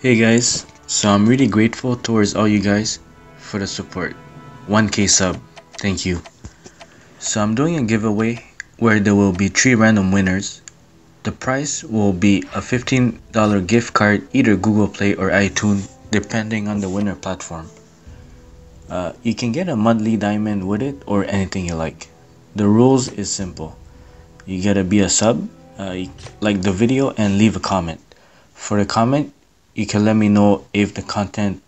Hey guys, so I'm really grateful towards all you guys for the support. 1k sub, thank you. So I'm doing a giveaway where there will be 3 random winners. The prize will be a $15 gift card either Google Play or iTunes depending on the winner platform. Uh, you can get a monthly diamond with it or anything you like. The rules is simple. You gotta be a sub, uh, like the video and leave a comment. For the comment, you can let me know if the content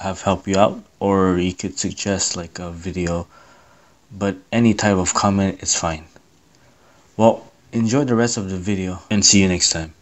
have helped you out or you could suggest like a video but any type of comment is fine. Well, enjoy the rest of the video and see you next time.